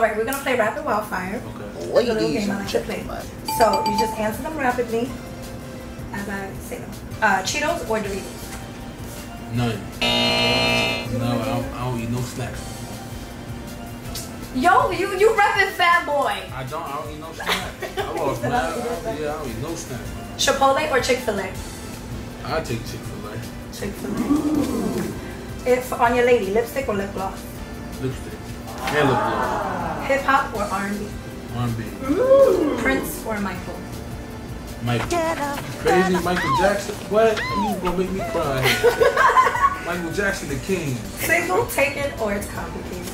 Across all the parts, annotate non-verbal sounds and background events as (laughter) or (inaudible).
All right, we're gonna play Rapid Wildfire. Okay. It's a little game I like to play. So you just answer them rapidly as I say them. Uh, Cheetos or Doritos? None. No, I don't, I don't eat no snacks. Yo, you you repping Fat Boy. I don't. I don't eat no (laughs) snacks. I lost man. I, yeah, I don't eat no snacks. Chipotle or Chick Fil A? I take Chick Fil A. Chick Fil A. If on your lady, lipstick or lip gloss? Lipstick. And lip gloss. Hip hop or R&B? R&B. Prince or Michael? Michael. Crazy Michael Jackson. What? You gonna make me cry? (laughs) Michael Jackson, the king. Single, take it, or it's complicated.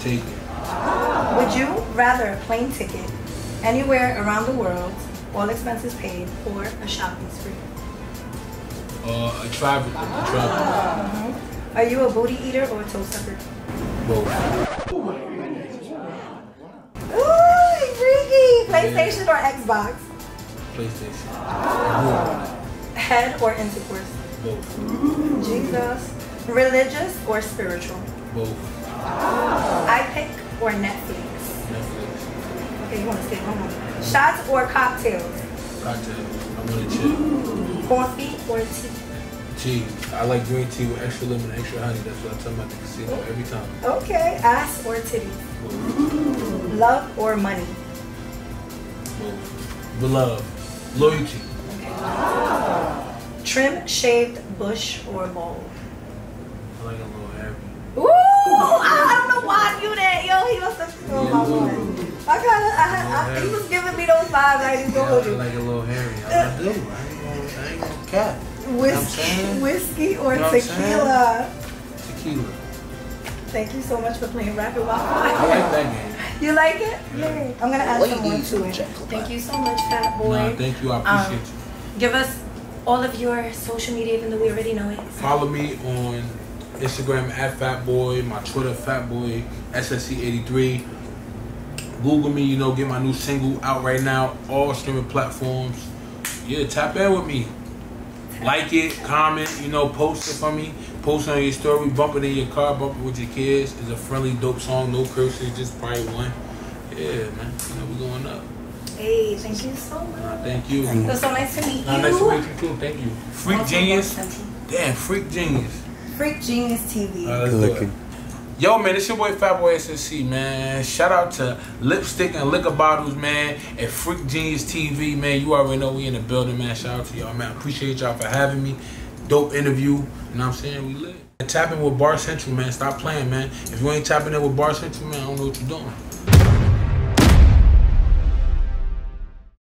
Take it. Ah. Would you rather a plane ticket anywhere around the world, all expenses paid, or a shopping spree? Uh, a travel. A ah. travel. Mm-hmm. Are you a booty eater or a toe sucker? Both. Ooh, PlayStation or Xbox? PlayStation. I Head or intercourse? up. Jesus. Religious or spiritual? Both. Both. iPick or Netflix? Netflix. Okay, you want to stay home. Shots or cocktails? Cocktail. I want to chill. Coffee or tea? Tea. I like green tea with extra lemon and extra honey. That's what I tell my casino every time. Okay, ass or titty? Love or money? Both. Beloved. Loyalty. Ah. Trim, shaved, bush, or bald? I like a little hairy. Ooh, I, I don't know why I knew that. Yo, he must have stole my one. I gotta, I, I, he was giving me those vibes. I didn't Yeah, go I like a little hairy. I, I do. I ain't gonna, I ain't gonna cap. what I'm Whiskey, whiskey or You know what I'm saying? tequila? Tequila. Thank you so much for playing Rapid I Wildfire. like that game. You like it? Yay. I'm gonna add some more Ladies to it. Thank you so much, Fat Boy. Nah, thank you. I Um, appreciate you. Give us all of your social media, even though we already know it. Follow me on Instagram at Fatboy, my Twitter Fatboy SSE83. Google me, you know, get my new single out right now, all streaming platforms. Yeah, tap in with me. Like it, comment, you know, post it for me. Post it on your story, bump it in your car, bump it with your kids. It's a friendly, dope song, no curses, just probably one. Yeah, man, you know, we're going up. Hey, thank you so much. Nah, thank you. It was so nice to meet Nah, you. nice to meet you too. Thank you. Freak Also, Genius. Damn, Freak Genius. Freak Genius TV. All right, let's Good do it. looking. Yo, man, it's your boy Fatboy SSE, man. Shout out to Lipstick and Liquor Bottles, man, and Freak Genius TV, man. You already know we in the building, man. Shout out to y'all, man. Appreciate y'all for having me. Dope interview. You know what I'm saying? We lit. Tapping with Bar Central, man. Stop playing, man. If you ain't tapping in with Bar Central, man, I don't know what you're doing.